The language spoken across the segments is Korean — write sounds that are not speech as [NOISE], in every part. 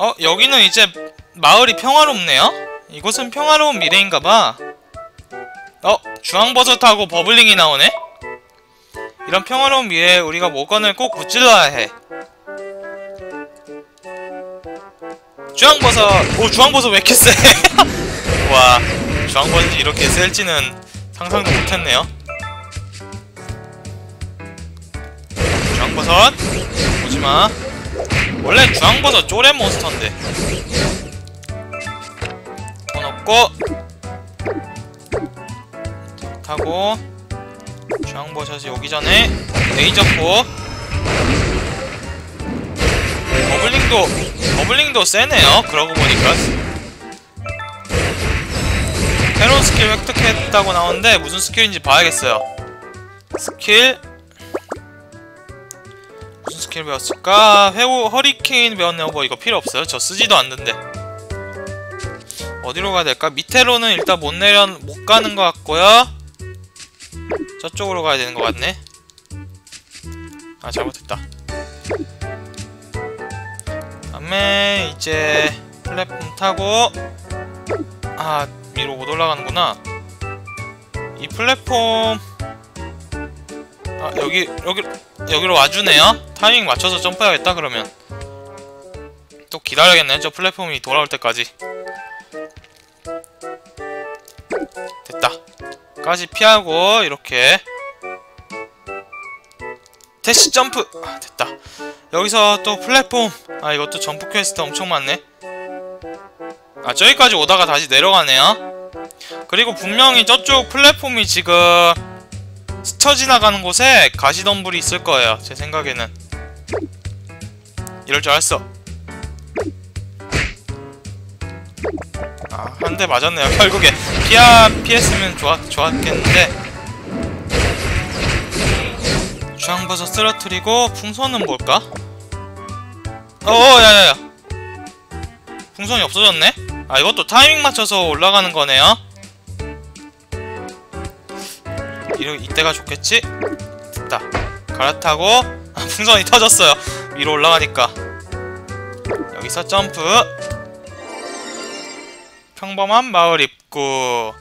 어 여기는 이제 마을이 평화롭네요? 이곳은 평화로운 미래인가봐 어 주황버섯하고 버블링이 나오네? 이런 평화로운 미래에 우리가 모건을 꼭 무찔러야 해 주황버섯 오 주황버섯 왜 이렇게 세? [LAUGHS] 와 주황버섯이 이렇게 셀지는 상상도 못했네요 주황버섯 오지마 원래 주황버섯 쪼렙 몬스터인데. 돈 없고. 타고 주황버섯이 오기 전에 레이저포 버블링도 버블링도 세네요. 그러고 보니까. 새로운 스킬 획득했다고 나오는데 무슨 스킬인지 봐야겠어요. 스킬 스킬 배웠을까? 회오 허리케인 배웠네요 뭐 이거 필요 없어요. 저 쓰지도 않는데. 어디로 가야 될까? 밑에로는 일단 못 내려 못 가는 것 같고요. 저쪽으로 가야 되는 것 같네. 아 잘못했다. 다음에 이제 플랫폼 타고 아 위로 못 올라가는구나. 이 플랫폼 아 여기 여기 여기로 와주네요 타이밍 맞춰서 점프해야겠다 그러면. 또 기다려야겠네 저 플랫폼이 돌아올 때까지. 됐다. 까지 피하고 이렇게. 대시 점프! 아, 됐다. 여기서 또 플랫폼. 아 이것도 점프 퀘스트 엄청 많네. 아 저기까지 오다가 다시 내려가네요. 그리고 분명히 저쪽 플랫폼이 지금 스쳐 지나가는 곳에 가시덤불이 있을 거예요 제 생각에는 이럴 줄 알았어. 아 한 대 맞았네요 결국에 피하 피했으면 좋았, 좋았겠는데. 주황버섯 쓰러뜨리고 풍선은 뭘까? 어어 야야야. 풍선이 없어졌네? 아 이것도 타이밍 맞춰서 올라가는 거네요. 이러, 이때가 좋겠지? 됐다. 갈아타고. 아, 풍선이 터졌어요. 위로 올라가니까. 여기서 점프. 평범한 마을 입구.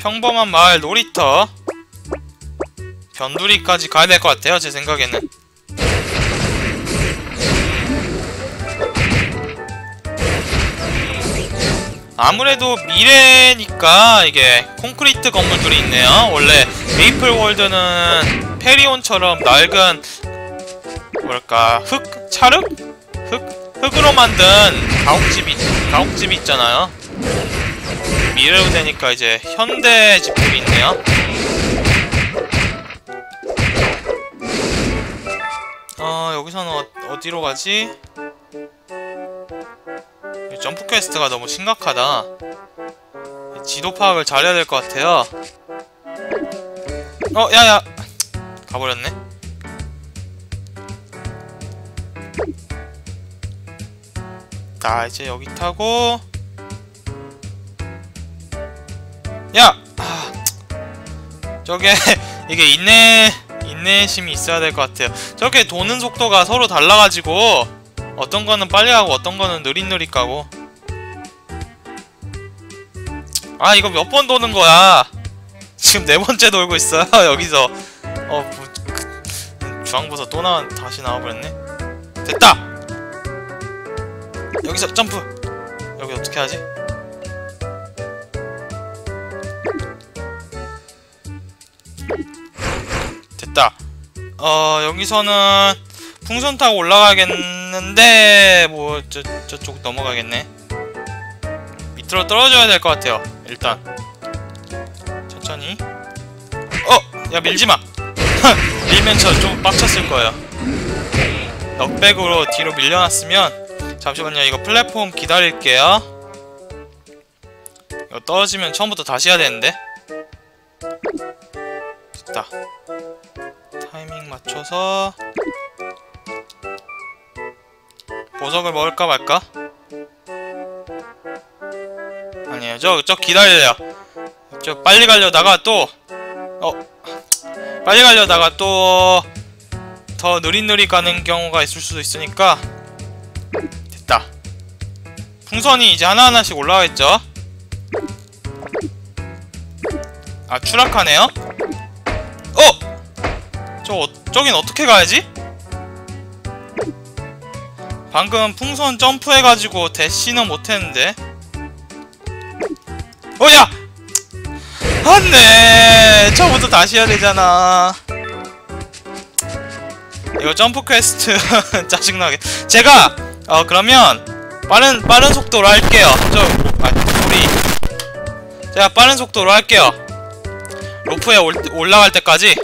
평범한 마을 놀이터. 변두리까지 가야 될 것 같아요 제 생각에는. 아무래도 미래니까 이게 콘크리트 건물들이 있네요. 원래 메이플 월드는 페리온처럼 낡은 뭐랄까 흙? 찰흙? 흙? 흙으로 만든 가옥집이 가옥집이 있잖아요 미래로 되니까 이제 현대 집들이 있네요 어 여기서는 어, 어디로 가지? 점프 퀘스트가 너무 심각하다 지도 파악을 잘해야 될 것 같아요 어 야야 가버렸네 자 이제 여기 타고. 야! 아, 저게 [LAUGHS] 이게 인내 인내심이 있어야 될 것 같아요. 저게 도는 속도가 서로 달라가지고 어떤 거는 빨리 가고 어떤 거는 느릿느릿 가고. 아 이거 몇 번 도는 거야? 지금 네 번째 돌고 있어요 [LAUGHS] 여기서. 어 뭐, 그, 주황버섯 또 나와 다시 나와버렸네. 됐다 여기서 점프 여기 어떻게 하지? 됐다 어 여기서는 풍선 타고 올라가겠는데 뭐 저, 저쪽 넘어가겠네 밑으로 떨어져야 될 것 같아요 일단 천천히 어! 야 밀지마! [LAUGHS] 밀면 저 좀 빡쳤을 거예요 넉백으로 뒤로 밀려났으면 잠시만요. 이거 플랫폼 기다릴게요. 이거 떨어지면 처음부터 다시 해야 되는데. 됐다. 타이밍 맞춰서 보석을 먹을까 말까? 아니에요. 저, 저 기다려요. 저 빨리 가려다가 또 어 빨리 가려다가 또 더 느릿느릿 가는 경우가 있을 수도 있으니까 풍선이 이제 하나하나씩 올라가겠죠? 아 추락하네요? 어! 저 어, 저긴 어떻게 가야지? 방금 풍선 점프해가지고 대시는 못했는데 어야! 안돼! 처음부터 다시 해야 되잖아 이거 점프 퀘스트 [LAUGHS] 짜증나게 제가 어 그러면 빠른 빠른 속도로 할게요. 저 아, 우리. 제가 빠른 속도로 할게요. 로프에 올, 올라갈 때까지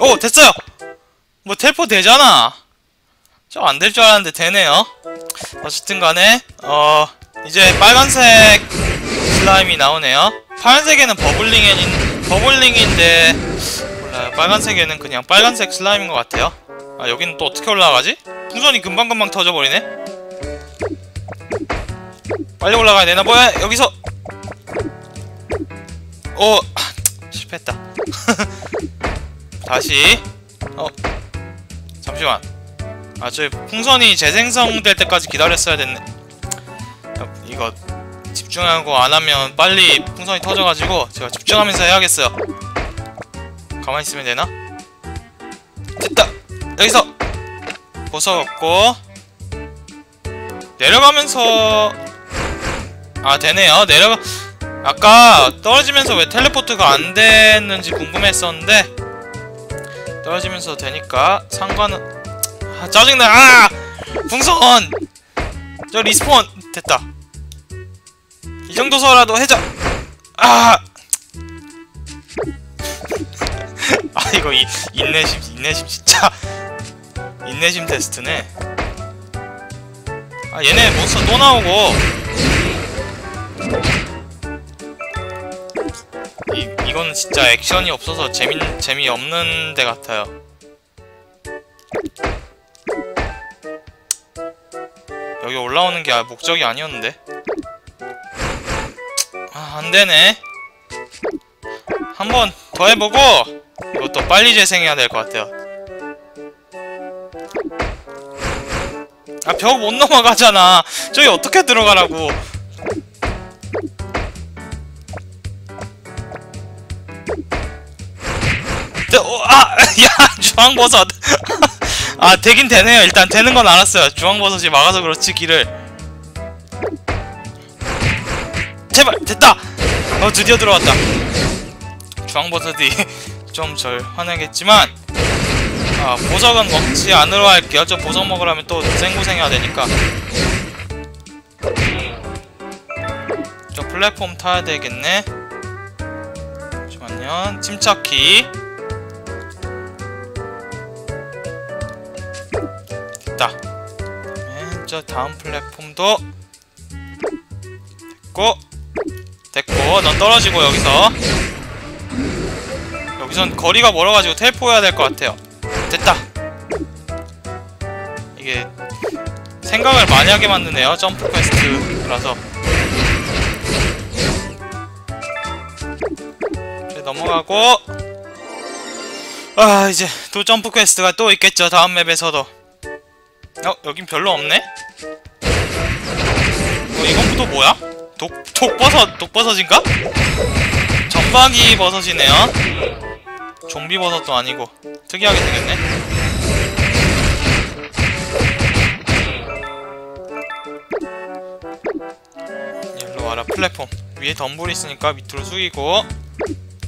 오 됐어요. 뭐 텔포 되잖아. 저 안 될 줄 알았는데 되네요. 어쨌든 간에 어 이제 빨간색 슬라임이 나오네요. 파란색에는 버블링인 버블링인데 몰라요. 빨간색에는 그냥 빨간색 슬라임인 것 같아요. 아 여기는 또 어떻게 올라가지? 풍선이 금방금방 터져버리네. 빨리 올라가야 되나? 뭐야 여기서 오 아, 실패했다. [LAUGHS] 다시. 어 잠시만. 아저 풍선이 재생성될 때까지 기다렸어야 됐네. 야, 이거 집중하고 안하면 빨리 풍선이 터져가지고 제가 집중하면서 해야겠어요. 가만히 있으면 되나? 됐다! 여기서 벗어갖고 내려가면서 아 되네요. 내려가 아까 떨어지면서 왜 teleport가 안 됐는지 궁금했었는데 떨어지면서 되니까 상관은 아 짜증나. 아! 풍선! 저 respawn 됐다. 이 정도서라도 하자. 아! [LAUGHS] 아, 이거 이 인내심 인내심 진짜. 인내심 테스트네. 아 얘네 몬스터 또 나오고 이, 이거는 진짜 액션이 없어서 재미, 재미없는 데 같아요. 여기 올라오는 게 아- 목적이 아니었는데? 아 안되네. 한 번 더 해보고 이것도 빨리 재생해야 될 것 같아요. 아 벽 못 넘어가잖아. 저기 어떻게 들어가라고 주황버섯! [LAUGHS] 아 되긴 되네요. 일단 되는 건 알았어요. 주황버섯이 막아서 그렇지 길을. 제발! 됐다! 어 드디어 들어왔다. 주황버섯이 [LAUGHS] 좀 절 화내겠지만 아 보석은 먹지 않으러 할게요. 저 보석 먹으려면 또 생고생해야 되니까. 저 플랫폼 타야 되겠네. 잠시만요. 침착키 그다음에 저 다음 플랫폼도 됐고 됐고 넌 떨어지고 여기서. 여기선 거리가 멀어가지고 텔포해야 될 것 같아요. 됐다. 이게 생각을 많이 하게 만드네요 점프 quest라서. 넘어가고 아 이제 또 점프 quest가 또 있겠죠 다음 map에서도 어 여긴 별로 없네? 어 이건 또 뭐야? 독, 독버섯 독버섯인가? 전박이 버섯이네요. 좀비 버섯도 아니고 특이하게 생겼네. 일로 와라 플랫폼. 위에 덤불 있으니까 밑으로 숙이고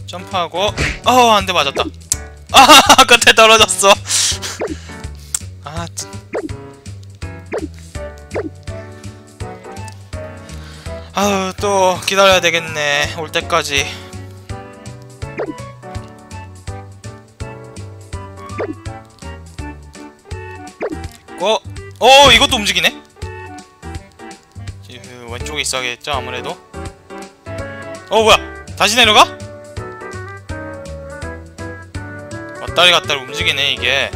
점프하고 어한대 맞았다. [LAUGHS] 아 끝에 떨어졌어. [LAUGHS] 아 진- 아유 또 기다려야 되겠네 올 때까지 어? 어 이것도 움직이네? 그 왼쪽에 있어야겠죠 아무래도 어 뭐야 다시 내려가? 왔다리 갔다리 움직이네 이게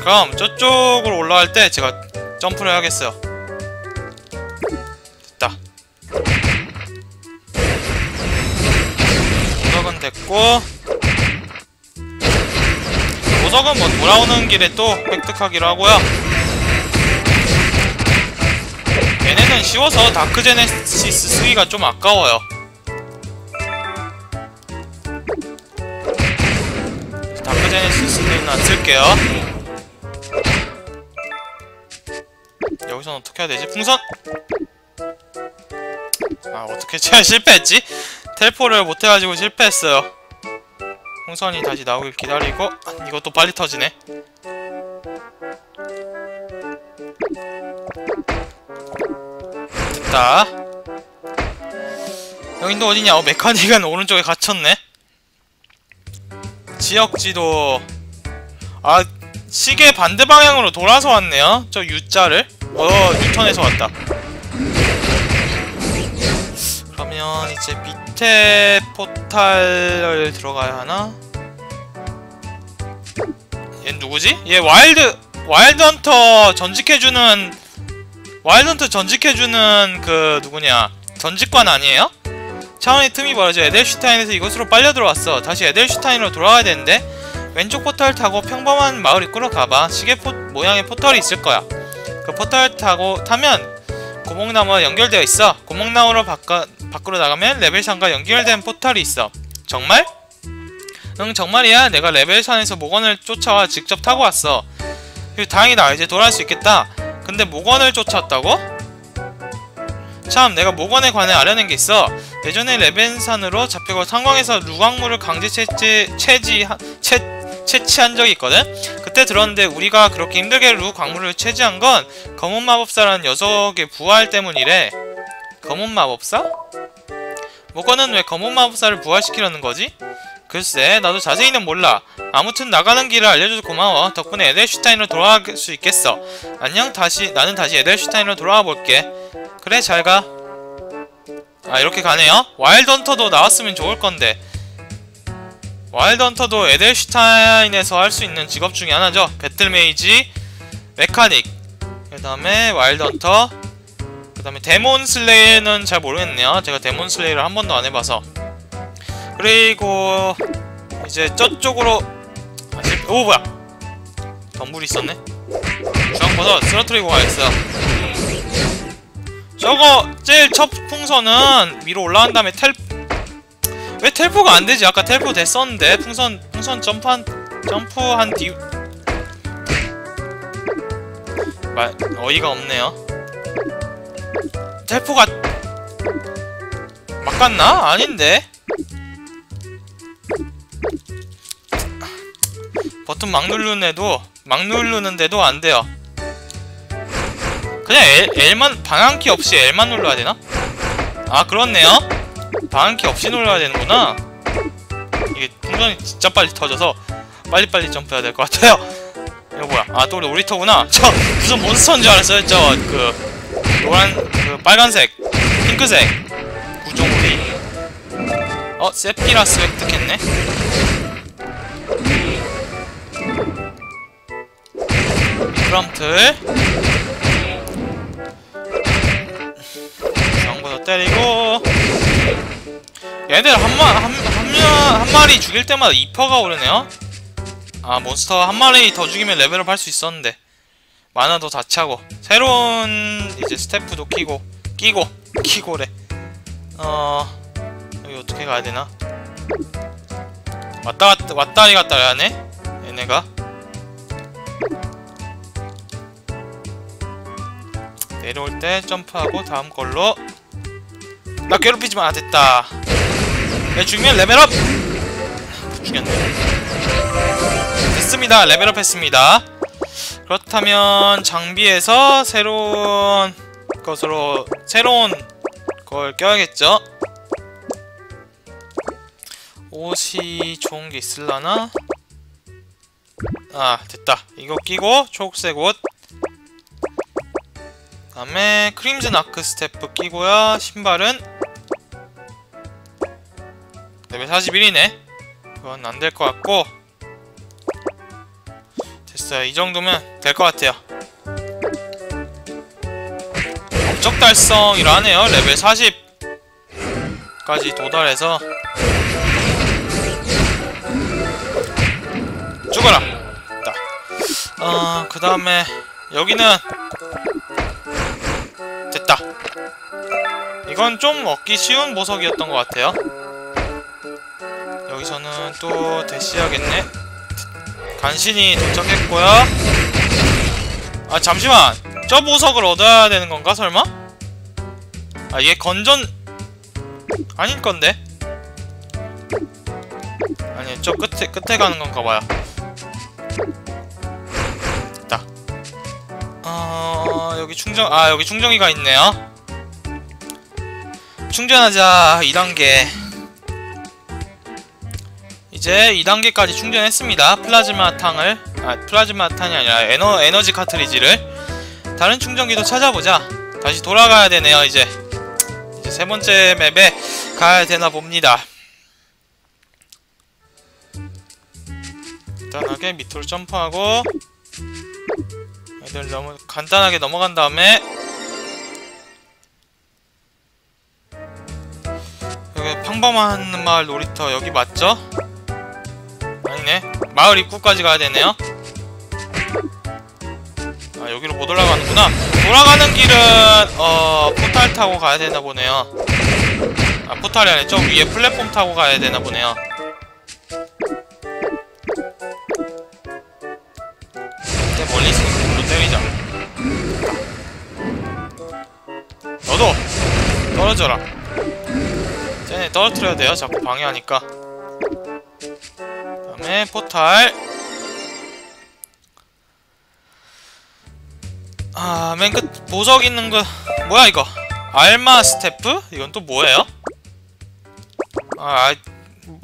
그럼 저쪽으로 올라갈 때 제가 점프를 해야겠어요 됐고 보석은 뭐 돌아오는 길에 또 획득하기로 하고요 얘네는 쉬워서 다크제네시스 쓰기가 좀 아까워요 다크제네시스는 안 쓸게요 여기선 어떻게 해야 되지? 풍선! 아 어떻게 제가 [LAUGHS] 실패했지? 텔포를 못해가지고 실패했어요 풍선이 다시 나오길 기다리고 아, 이것도 빨리 터지네. 됐다 여긴 또 어디냐? 어 메카닉은 [LAUGHS] 오른쪽에 갇혔네. 지역지도. 아 시계 반대 방향으로 돌아서 왔네요. 저 U자를. 어 유턴해서 왔다. 그러면 이제 밑에 portal을 들어가야 하나? 얘 누구지? 얘 와일드 와일드 헌터 전직해주는 와일드 헌터 전직해주는 그 누구냐 전직관 아니에요? 차원의 틈이 벌어져 에델슈타인에서 이곳으로 빨려 들어왔어 다시 에델슈타인으로 돌아가야 되는데 왼쪽 포털 타고 평범한 마을 입구로 가봐 시계 포, 모양의 portal이 있을 거야 그 포털 타고 타면 고목나무와 연결되어 있어 고목나무로 바꿔, 밖으로 나가면 레벨산과 연결된 portal이 있어. 정말? 응 정말이야. 내가 레벨산에서 목원을 쫓아와 직접 타고 왔어. 다행이다. 이제 돌아갈 수 있겠다. 근데 목원을 쫓았다고? 참 내가 목원에 관해 알아낸 게 있어. 예전에 레벤산으로 잡혀고 상광에서 루광물을 강제 채취, 채지, 채, 채취한 적이 있거든? 그때 들었는데 우리가 그렇게 힘들게 루 광물을 채취한 건 검은 마법사라는 녀석의 부활 때문이래 검은 마법사? 목원은 왜 검은 마법사를 부활시키려는 거지? 글쎄 나도 자세히는 몰라. 아무튼 나가는 길을 알려줘서 고마워. 덕분에 에델슈타인으로 돌아갈 수 있겠어. 안녕 다시 나는 다시 에델슈타인으로 돌아와 볼게. 그래 잘가. 아 이렇게 가네요? 와일드 헌터도 나왔으면 좋을 건데. 와일드 헌터도 에델슈타인에서 할 수 있는 직업 중에 하나죠. 배틀메이지 메카닉. 그 다음에 그 다음에 데몬 슬레이는 잘 모르겠네요. 제가 데몬 슬레이를 한 번도 안 해봐서. 그리고 이제 저쪽으로 아, 실패. 오 뭐야? 덤불이 있었네. 주황버섯 쓰러트리고 가야겠어. 저거 제일 첫 풍선은 위로 올라간 다음에 텔... 왜 텔포가 안되지? 아까 텔포 됐었는데 풍선 풍선 점프한 점프한 뒤 말 어이가 없네요 텔포가 막 갔나? 아닌데 버튼 막 누르는데도 막 누르는데도 안 돼요. 그냥 L, L만 방향키 없이 L만 눌러야 되나? 아 그렇네요. 방향키 없이 눌러야 되는구나. 이게 풍선이 진짜 빨리 터져서 빨리빨리 점프해야 될 것 같아요. 이거 뭐야? 아 또 우리 오리터구나. 저 무슨 몬스터인 줄 알았어요. 저그 노란 그 빨간색, 핑크색 구종우리. 어 세피라스 획득했네. 프럼틀. 정보도 때리고. 얘들 한, 마, 한, 한, 한 마리 죽일 때마다 2퍼가 오르네요. 아 몬스터 한 마리 더 죽이면 레벨업 할 수 있었는데. 만화도 다 차고. 새로운 이제 스태프도 끼고 끼고 끼고래. 어 여기 어떻게 가야 되나? 왔다 갔다 왔다리 갔다리 하네? 얘네가. 내려올 때 점프하고 다음 걸로. 나 괴롭히지 마. 아, 됐다. 내 죽이면 레벨업! 죽였네. 됐습니다. 레벨업 했습니다. 그렇다면 장비에서 새로운 것으로 새로운 그걸 껴야겠죠? 옷이 좋은 게 있을라나? 아 됐다. 이거 끼고 초록색 옷. 다음에 크림슨 아크 스태프 끼고요. 신발은 레벨 41이네. 그건 안 될 것 같고. 됐어요. 이 정도면 될 것 같아요 업적 달성이라 하네요. 레벨 40까지 도달해서 죽어라. 됐다 어, 그 다음에 여기는 됐다. 이건 좀 얻기 쉬운 보석이었던 것 같아요. 여기서는 또 대시해야겠네. 간신히 도착했고요. 아 잠시만 저 보석을 얻어야 되는 건가 설마? 아 얘 건전 아닐 건데? 아니 저 끝에 끝에 가는 건가 봐요. 됐다 어 여기 충전 아 여기 충전기가 있네요. 충전하자 2단계. 이제 2단계까지 충전했습니다. 플라즈마 탕을 아 플라즈마 탄이 아니라 에너, 에너지 카트리지를 다른 충전기도 찾아보자. 다시 돌아가야 되네요 이제. 이제 세 번째 맵에 가야 되나 봅니다. 간단하게 밑으로 점프하고 애들 너무 간단하게 넘어간 다음에 여기 평범한 마을 놀이터 여기 맞죠? 아니네. 마을 입구까지 가야 되네요 아 여기로 못 올라가는구나. 돌아가는 길은 어 포탈 타고 가야 되나 보네요. 아 포탈이 아니라 저 위에 플랫폼 타고 가야 되나 보네요. 근데 멀리 있으니까 물로 때리자. 너도 떨어져라. 쟤네 떨어뜨려야 돼요? 자꾸 방해하니까. 다음에 포탈 아, 맨 끝 보석 있는 거 뭐야 이거? 알마 스태프? 이건 또 뭐예요? 아,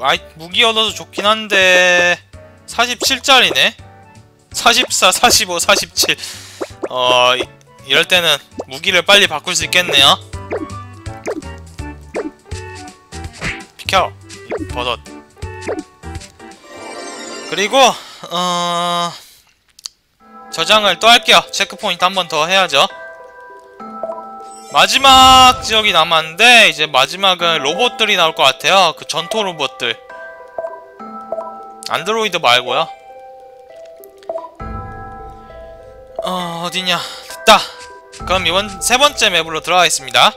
아이, 무기 얻어서 좋긴 한데 47짜리네. 44, 45, 47. 어, 이, 이럴 때는 무기를 빨리 바꿀 수 있겠네요. 비켜, 이 버섯. 그리고 어. 저장을 또 할게요. 체크포인트 한 번 더 해야죠. 마지막 지역이 남았는데 이제 마지막은 로봇들이 나올 것 같아요. 그 전투 로봇들. 안드로이드 말고요. 어, 어디냐. 됐다. 그럼 이번 세 번째 맵으로 들어가겠습니다.